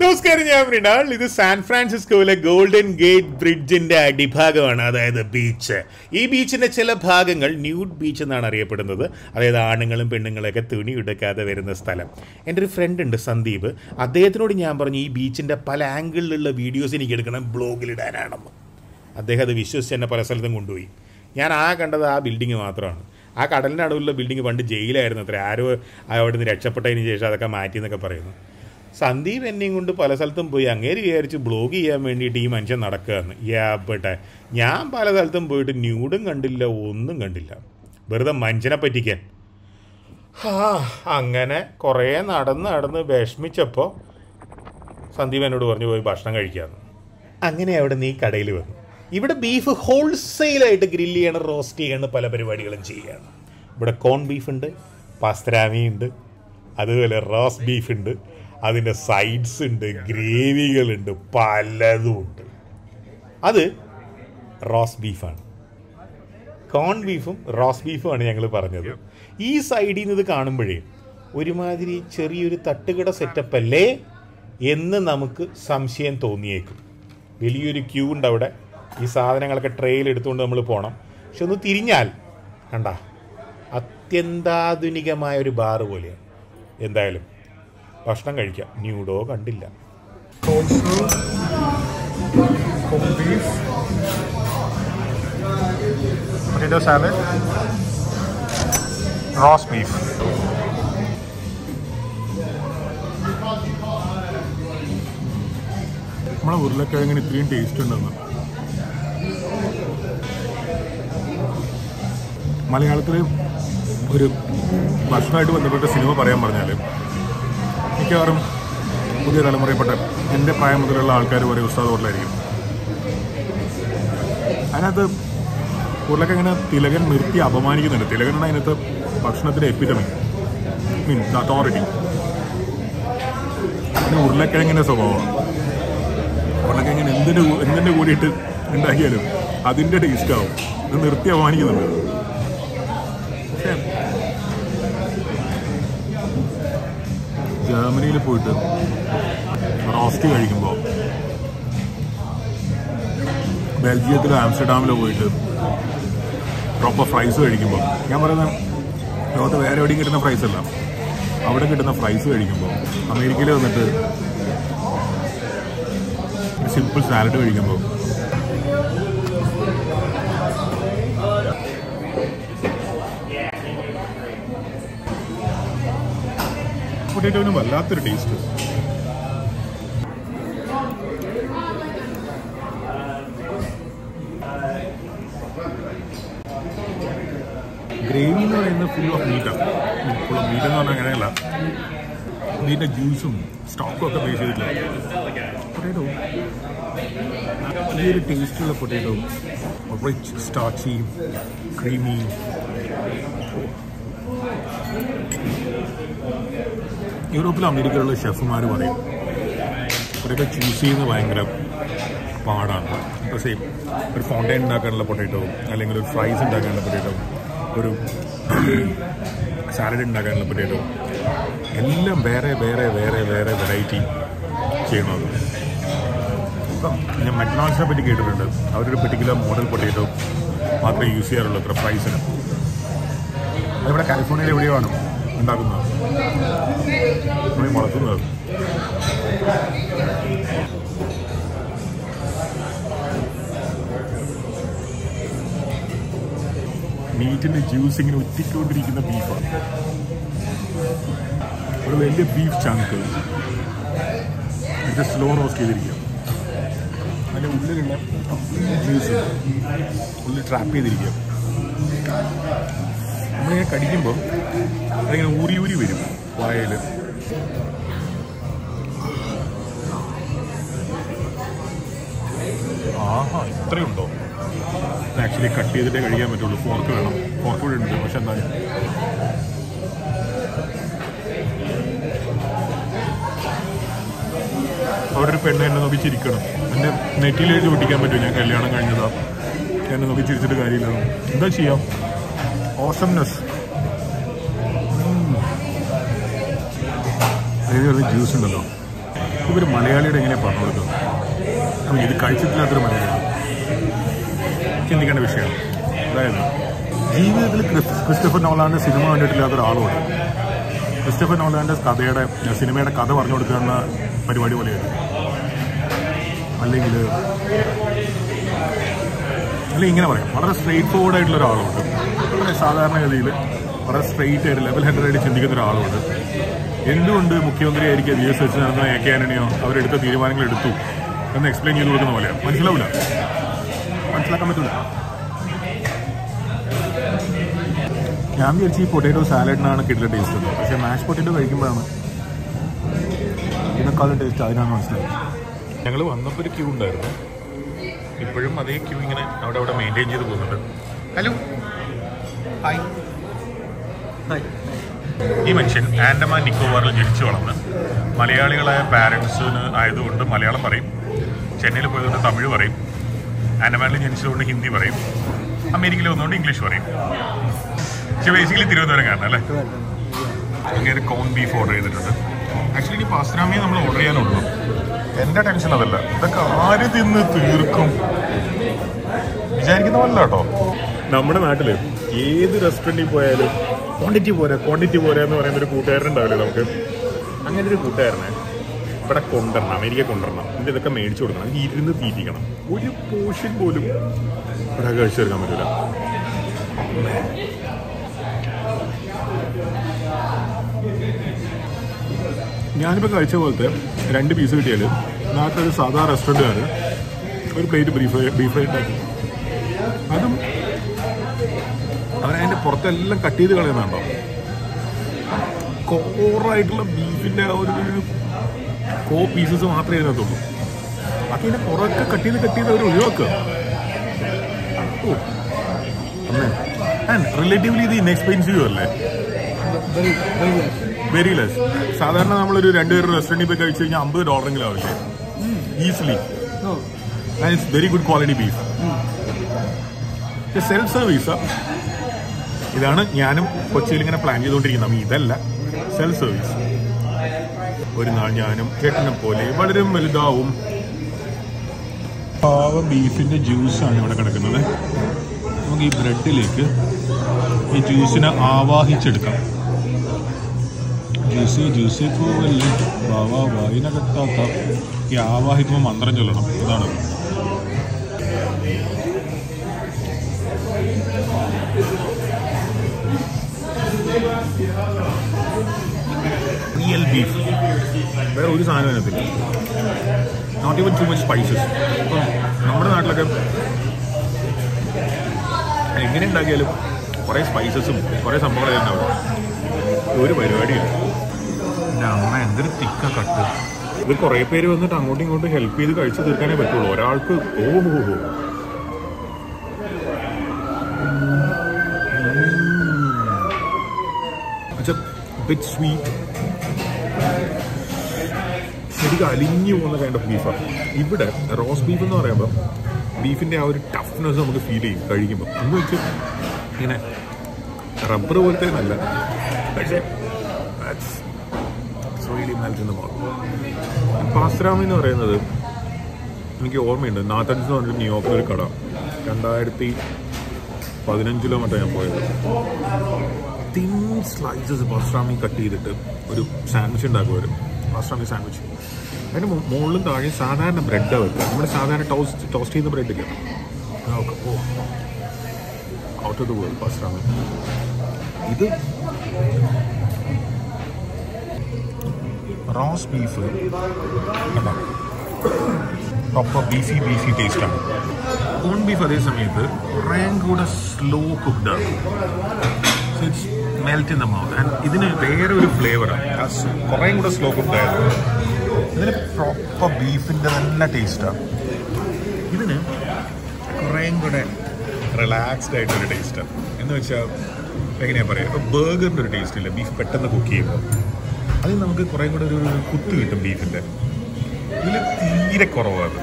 നമസ്കാരം ഞാൻ മൃണാൾ. ഇത് സാൻ ഫ്രാൻസിസ്കോയിലെ ഗോൾഡൻ ഗേറ്റ് ബ്രിഡ്ജിന്റെ അടിഭാഗമാണ് അതായത് ബീച്ച്. ഈ ബീച്ചിന്റെ ചില ഭാഗങ്ങൾ ന്യൂഡ് ബീച്ച് എന്നാണ് അറിയപ്പെടുന്നത്. അതായത് ആണുങ്ങളും പെണ്ണുങ്ങളൊക്കെ തുണി എടുക്കാതെ വരുന്ന സ്ഥലം. എന്റെ ഒരു ഫ്രണ്ട് ഉണ്ട് സന്ദീപ്. അദ്ദേഹത്തിനോട് ഞാൻ പറഞ്ഞു ഈ ബീച്ചിന്റെ പല ആംഗിളിലുള്ള വീഡിയോസ് എനിക്ക് എടുക്കണം ബ്ലോഗിലിടാനാണെന്ന് അദ്ദേഹം അത് വിശ്വസിച്ച് എന്നെ പല സ്ഥലത്തും കൊണ്ടുപോയി. ഞാൻ ആ കണ്ടത് ആ ബിൽഡിംഗ് മാത്രമാണ്. ആ കടലിന്റെ അടവിലുള്ള ബിൽഡിംഗ് പണ്ട് ജയിലായിരുന്നു അത്ര. ആരോ അവിടെ നിന്ന് രക്ഷപ്പെട്ടതിന് ശേഷം അതൊക്കെ മാറ്റി എന്നൊക്കെ പറയുന്നു. സന്ദീപ് എന്നെയും കൊണ്ട് പല സ്ഥലത്തും പോയി അങ്ങേര് വിചാരിച്ച് ബ്ലോഗ് ചെയ്യാൻ വേണ്ടിയിട്ട് ഈ മനുഷ്യൻ നടക്കുകയെന്ന്. യാപ്പട്ടെ ഞാൻ പല സ്ഥലത്തും പോയിട്ട് ന്യൂഡും കണ്ടില്ല ഒന്നും കണ്ടില്ല. വെറുതെ മനുഷ്യനെ പറ്റിക്കാൻ. ഹാ അങ്ങനെ കുറേ നടന്ന് നടന്ന് വിഷമിച്ചപ്പോൾ സന്ദീപ് എന്നോട് പറഞ്ഞു പോയി ഭക്ഷണം കഴിക്കാമെന്ന് അങ്ങനെ അവിടെ നീ കടയിൽ വന്നു. ഇവിടെ ബീഫ് ഹോൾസെയിലായിട്ട് ഗ്രില്ല് ചെയ്യണം റോസ്റ്റ് ചെയ്യണം പല പരിപാടികളും ചെയ്യുകയാണ്. ഇവിടെ കോൺ ബീഫ് ഉണ്ട് പാസ്ത്രാമി ഉണ്ട് അതുപോലെ റോസ് ബീഫ് ഉണ്ട്. അതിന്റെ സൈഡ്സ് ഉണ്ട് ഗ്രേവികളുണ്ട് പലതും ഉണ്ട്. അത് റോസ് ബീഫാണ് കോൺ ബീഫും റോസ് ബീഫുമാണ് ഞങ്ങൾ പറഞ്ഞത്. ഈ സൈഡിൽ നിന്ന് ഇത് കാണുമ്പോഴേ ഒരുമാതിരി ചെറിയൊരു തട്ടുകട സെറ്റപ്പ് അല്ലേ എന്ന് നമുക്ക് സംശയം തോന്നിയേക്കും. വലിയൊരു ക്യൂ ഉണ്ട് അവിടെ. ഈ സാധനങ്ങളൊക്കെ ട്രെയിൽ എടുത്തുകൊണ്ട് നമ്മൾ പോകണം പക്ഷെ ഒന്ന് തിരിഞ്ഞാൽ കണ്ട അത്യന്താധുനികമായ ഒരു ബാറ് പോലെയാണ്. എന്തായാലും ഭക്ഷണം കഴിക്കാം. ന്യൂഡോ കണ്ടില്ല. Coleslaw, corned beef, potato salad, roast beef. നമ്മളെ ഉരുളക്കിഴങ്ങിന് ഇത്രയും ടേസ്റ്റ് ഉണ്ടെന്ന്. മലയാളത്തിൽ ഒരു ഭക്ഷണമായിട്ട് ബന്ധപ്പെട്ട സിനിമ പറയാൻ പറഞ്ഞാൽ മിക്കവാറും പുതിയ തലമുറയിൽപ്പെട്ട എന്റെ പ്രായം മുതലുള്ള ആൾക്കാർ വരെ ഉസ്താദ് ഹോട്ടലായിരിക്കും അതിനകത്ത് ഉരുളക്കിഴങ്ങനെ തിലകൻ നിർത്തി അപമാനിക്കുന്നുണ്ട്. തിലകനാണ് അതിനകത്ത് ഭക്ഷണത്തിന്റെ എപ്പിറ്റമി. മീൻ അതോറിറ്റി പിന്നെ ഉരുളക്കിഴങ്ങിന്റെ സ്വഭാവമാണ് ഉരുളക്കിഴങ്ങിന് എന്തിന്റെ എന്തിന്റെ കൂടിയിട്ട് ഉണ്ടാക്കിയാലും അതിന്റെ ടേസ്റ്റാവും. ഇത് നിർത്തി അപമാനിക്കുന്നുണ്ട്. ജർമ്മനിയിൽ പോയിട്ട് റോസ്റ്റ് കഴിക്കുമ്പോൾ ബെൽജിയത്തിലോ ആംസ്റ്റർഡാമിലോ പോയിട്ട് പ്രോപ്പർ ഫ്രൈസ് കഴിക്കുമ്പോൾ ഞാൻ പറയുന്നത് ലോകത്ത് വേറെ എവിടെയും കിട്ടുന്ന ഫ്രൈസ് അല്ല. അവിടെ കിട്ടുന്ന ഫ്രൈസ് കഴിക്കുമ്പോൾ അമേരിക്കയിൽ വന്നിട്ട് സിമ്പിൾ സാലഡ് കഴിക്കുമ്പോൾ പൊട്ടേറ്റോവിന് വല്ലാത്തൊരു ടേസ്റ്റ്. ഗ്രേവി എന്ന് പറയുന്നത് ഫുൾ ഓഫ് മീറ്റാണ് ഫുൾ ഓഫ് മീറ്റ് എന്ന് പറഞ്ഞാൽ അങ്ങനെയല്ല. മീറ്റിന്റെ ജ്യൂസും സ്റ്റോക്കും ഒക്കെ ബേസ് ചെയ്തിട്ടില്ല. പൊട്ടേറ്റോ ഈ ഒരു ടേസ്റ്റുള്ള പൊട്ടേറ്റോ റിച്ച് സ്റ്റാച്ചി ക്രീമി യൂറോപ്പിലും അമേരിക്കയിലുള്ള ഷെഫുമാർ പറയും ഇവരൊക്കെ ചൂസ് ചെയ്യുന്നത് ഭയങ്കര പാടാണ്. സെയിം ഒരു ഫൗണ്ടൈൻ ഉണ്ടാക്കാനുള്ള പൊട്ടേറ്റോ അല്ലെങ്കിൽ ഒരു ഫ്രൈസ് ഉണ്ടാക്കാനുള്ള പൊട്ടേറ്റോ ഒരു സാലഡ് ഉണ്ടാക്കാനുള്ള പൊട്ടേറ്റോ എല്ലാം വേറെ വേറെ വേറെ വേറെ വെറൈറ്റി ചെയ്യണത് ഇപ്പം ഞാൻ മെക്ഡോണൾസിനെ പറ്റി കേട്ടിട്ടുണ്ട്. അവരൊരു പെർട്ടിക്കുലർ മോഡൽ പൊട്ടേറ്റോ മാത്രമേ യൂസ് ചെയ്യാറുള്ളൂ അത്ര ഫ്രൈസിന് അതിവിടെ കാലിഫോർണിയയിൽ എവിടെയോ ആണ് ഉണ്ടാക്കുന്നത് മീറ്റിന്റെ ജ്യൂസ് ഇങ്ങനെ ഉറ്റിക്കൊണ്ടിരിക്കുന്ന ബീഫാണ് ഒരു വലിയ ബീഫ് ചങ്ക് ഇത് സ്ലോ റോസ്റ്റ് ചെയ്തിരിക്കുക. അതിന്റെ ഉള്ളിലുള്ള ജ്യൂസ് ഉള്ളിൽ ട്രാപ്പ് ചെയ്തിരിക്കുക. നമ്മളിങ്ങനെ കടിക്കുമ്പോൾ അതിങ്ങനെ ഊരി ഊരി വരും വായയിൽ ആഹാ ഇത്രയുണ്ടോ? ആക്ച്വലി കട്ട് ചെയ്തിട്ടേ കഴിക്കാൻ പറ്റുള്ളൂ. ഫോർക്ക് വേണം. ഫോർക്ക് കൂടെ ഉണ്ട് പക്ഷെ എന്തായാലും അവിടെ ഒരു പെണ്ണ് എന്നെ നോക്കി ചിരിക്കണം. എന്റെ നെറ്റിയിൽ പൊട്ടിക്കാൻ പറ്റും ഞാൻ കല്യാണം കഴിഞ്ഞതാ. എന്നെ നോക്കി ചിരിച്ചിട്ട് കാര്യമില്ല. എന്താ ചെയ്യാം? ഓസംനെസ് ഇതിൽ ജ്യൂസ് ഉണ്ടല്ലോ. ഇവർ മലയാളിയുടെ എങ്ങനെ പറഞ്ഞു കൊടുക്കുന്നത് അപ്പം ഇത് കഴിച്ചിട്ടില്ലാത്തൊരു മലയാളി. ചിന്തിക്കേണ്ട വിഷയമാണ് അതായത് ജീവിതത്തിൽ ക്രിസ്- ക്രിസ്റ്റഫർ നോലാന്റെ സിനിമ കണ്ടിട്ടില്ലാത്ത ഒരാളുമാണ് ക്രിസ്റ്റഫർ നോലാന്റെ കഥയുടെ സിനിമയുടെ കഥ പറഞ്ഞു കൊടുക്കുന്ന പരിപാടി പോലെയാണ് അല്ലെങ്കിൽ അല്ലെങ്കിൽ ഇങ്ങനെ പറയാം. വളരെ സ്ട്രെയിറ്റ് ഫോർവേഡ് ആയിട്ടുള്ള ഒരാളുണ്ട്. വളരെ സാധാരണഗതിയിൽ വളരെ സ്ട്രെയിറ്റ് ആയിട്ട് ലെവൽ ഹെഡഡ് ആയിട്ട് ചിന്തിക്കുന്ന ഒരാളുണ്ട് എന്തുകൊണ്ട് മുഖ്യമന്ത്രി ആയിരിക്കും വി എസ് സച്ചിദാനന്ദനോ എ കെ ആന്റണിയോ അവരെടുത്ത തീരുമാനങ്ങൾ എടുത്തു എന്ന് എക്സ്പ്ലെയിൻ ചെയ്ത് കൊടുക്കുന്ന പോലെയാണ് മനസ്സിലാവില്ല മനസ്സിലാക്കാൻ പറ്റില്ല ഞാൻ വിചാരിച്ചു ഈ പൊട്ടേറ്റോ സാലഡിനാണ് കിട്ടുന്ന ടേസ്റ്റ് പക്ഷേ മാഷ് പൊട്ടേറ്റോ കഴിക്കുമ്പോഴാണ് ഇതിനേക്കാളും ടേസ്റ്റ് അതിനാണ് മനസ്സിലായത് ഞങ്ങൾ വന്നപ്പോൾ ഒരു ക്യൂ ഉണ്ടായിരുന്നു. ഇപ്പോഴും അതേ ക്യൂ ഇങ്ങനെ അവിടെ അവിടെ മെയിന്റെയിൻ ചെയ്ത് പോകുന്നുണ്ട്. ഹലോ. ഹായ് ഈ മനുഷ്യൻ ആൻഡമാൻ നിക്കോബാറിൽ ജനിച്ചു വളർന്ന് മലയാളികളായ പാരൻസിന് ആയതുകൊണ്ട് മലയാളം പറയും ചെന്നൈയിൽ പോയതുകൊണ്ട് തമിഴ് പറയും ആൻഡമാനിൽ ജനിച്ചതുകൊണ്ട് ഹിന്ദി പറയും അമേരിക്കയിൽ വന്നുകൊണ്ട് ഇംഗ്ലീഷ് പറയും. പക്ഷെ ബേസിക്കലി തിരുവനന്തപുരം കാരണം അല്ലേ? അങ്ങനെ കോൺ ബീഫ് ഓർഡർ ചെയ്തിട്ടുണ്ട്. ആക്ച്വലി ഇനി പാസ്ത്രാമിയെ നമ്മൾ ഓർഡർ ചെയ്യാനുള്ളൂ. എന്റെ ടെൻഷൻ അതല്ല. ഇതൊക്കെ ആര് തിന്ന് തീർക്കും? വിചാരിക്കുന്ന പോലെ കേട്ടോ. നമ്മുടെ നാട്ടിൽ ഏത് റെസ്റ്റോറന്റിൽ പോയാലും ക്വാണ്ടിറ്റി പോരാ ക്വാണ്ടിറ്റി പോരാ എന്ന് പറയുന്ന ഒരു കൂട്ടുകാരൻ ഉണ്ടാവില്ലേ നമുക്ക്? അങ്ങനെ ഒരു കൂട്ടുകാരനെ ഇവിടെ കൊണ്ടുവരണം അമേരിക്ക കൊണ്ടുവരണം. എന്നിട്ട് ഇതൊക്കെ മേടിച്ചു കൊടുക്കണം. ഇരുന്ന് തീറ്റിക്കണം. ഒരു പോഷൻ പോലും ഇവിടെ കഴിച്ചു തീർക്കാൻ പറ്റില്ല ഞാനിപ്പോൾ കഴിച്ച പോലത്തെ രണ്ട് പീസ് കിട്ടിയാൽ നാട്ടിലൊരു സാധാ റെസ്റ്റോറന്റുകാർ ഒരു പ്ലേറ്റ് ബീഫ് ബീഫ് ഫ്രൈ ഉണ്ടാക്കി. അവരതിന്റെ പുറത്തെല്ലാം കട്ട് ചെയ്ത് കളയുന്നുണ്ടോ? കോറായിട്ടുള്ള ബീഫിന്റെ ആ ഒരു കോ പീസസ് മാത്രമേ ഇതിനകത്തുള്ളൂ. ബാക്കി ഇതിന്റെ പുറമൊക്കെ കട്ട് ചെയ്ത് കട്ട് ചെയ്ത് അവർ ഒഴിവാക്കുക. ഓ അമ്മേ. ആൻഡ് റിലേറ്റീവ്ലി ഇത് ഇൻഎക്സ്പെൻസീവ് അല്ലേ. വെരി ലെസ് സാധാരണ നമ്മളൊരു രണ്ടുപേരുടെ റെസ്റ്റോറന്റിൽ പോയി കഴിച്ചു കഴിഞ്ഞാൽ അമ്പത് ഡോളറെങ്കിലും ആവില്ലേ? Easily and it's very good quality beef self service ഇതാണ് ഞാനും കൊച്ചിയിൽ ഇങ്ങനെ പ്ലാൻ ചെയ്തുകൊണ്ടിരിക്കുന്നത്. ഇതല്ല. സെൽഫ് സർവീസ് ഒരു നാൾ ഞാനും ചേട്ടനെ പോലെ വളരെ വലുതാവും. പാവ ബീഫിന്റെ ജ്യൂസാണ് ഇവിടെ കിടക്കുന്നത്. നമുക്ക് ഈ ബ്രെഡിലേക്ക് ഈ ജ്യൂസിനെ ആവാഹിച്ചെടുക്കാം. ജ്യൂസ് ജ്യൂസ് പോവല്ലേ വാവാ വായിനകത്താത്ത ഈ ആവാഹിക്കുമ്പോൾ മന്ത്രം ചൊല്ലണം. അതാണ് ബീഫ് വേറെ ഒരു സാധനം അതിനകത്തില്ല not even too much spices ഇപ്പം നമ്മുടെ നാട്ടിലൊക്കെ എങ്ങനെ ഉണ്ടാക്കിയാലും കുറേ സ്പൈസസും കുറേ സംഭവങ്ങളൊക്കെ ഉണ്ടാവും. ഒരു പരിപാടിയില്ല. എന്റെ അമ്മ എന്തൊരു തിക്ക കട്ട്. ഇത് കുറേ പേര് വന്നിട്ട് അങ്ങോട്ടും ഇങ്ങോട്ടും ഹെൽപ്പ് ചെയ്ത് കഴിച്ചു തീർക്കാനേ പറ്റുള്ളൂ. ഒരാൾക്ക് ഓഹോ ഹോ ബിറ്റ് സ്വീറ്റ് ശരിക്കും അലിഞ്ഞു പോകുന്ന കൈൻഡ് ഓഫ് ബീഫാണ് ഇവിടെ റോസ് ബീഫ് എന്ന് പറയുമ്പോൾ ബീഫിന്റെ ആ ഒരു ടഫ്നെസ് നമുക്ക് ഫീൽ ചെയ്യും കഴിക്കുമ്പോൾ എന്ന് വെച്ചാൽ ഇങ്ങനെ റബ്ബർ പോലത്തെ നല്ല പക്ഷേ പാസ്രാമി എന്ന് പറയുന്നത് എനിക്ക് ഓർമ്മയുണ്ട്. നാത്തൻസ് എന്ന് പറഞ്ഞിട്ട് ന്യൂയോർക്കിൽ ഒരു കട. രണ്ടായിരത്തി പതിനഞ്ചിലോ മറ്റോ ഞാൻ പോയത്. തിൻ സ്ലൈസസ് ബസ്റാമി കട്ട് ചെയ്തിട്ട് ഒരു സാൻഡ്വിച്ച് ഉണ്ടാക്കും വരും ബസ്റാമി സാൻഡ്വിച്ച് അതിന് മുകളിലും താഴെ സാധാരണ ബ്രെഡാണ് വെക്കുക. നമ്മുടെ സാധാരണ ടോസ്റ്റ് ടോസ്റ്റ് ചെയ്യുന്ന bread okay. Oh. Out of the world pastrami ഇത് roast beef proper beefy beefy ടേസ്റ്റാണ് കോൺ ബീഫ് അതേ സമയത്ത് കുറേ കൂടെ slow it's melt in the mouth and ഇതിന് വേറെ ഒരു ഫ്ലേവറാണ് കുറേയും കൂടെ സ്ലോ കുക്ക്ഡ് ആയിരുന്നു ഇതിന് പ്രോപ്പർ ബീഫിന്റെ നല്ല ടേസ്റ്റാണ് ഇതിന് കുറേയും കൂടെ റിലാക്സ്ഡ് ആയിട്ടൊരു ടേസ്റ്റാണ് എന്ന് വെച്ചാൽ എങ്ങനെയാ പറയുക ബർഗറിന്റെ ഒരു ടേസ്റ്റ് ഇല്ല. ബീഫ് പെട്ടെന്ന് കുക്ക് ചെയ്യുമ്പോൾ അതിൽ നമുക്ക് കുറേ കൂടെ ഒരു കുത്ത് കിട്ടും ബീഫിന്റെ ഇതിൽ തീരെ കുറവാണ്.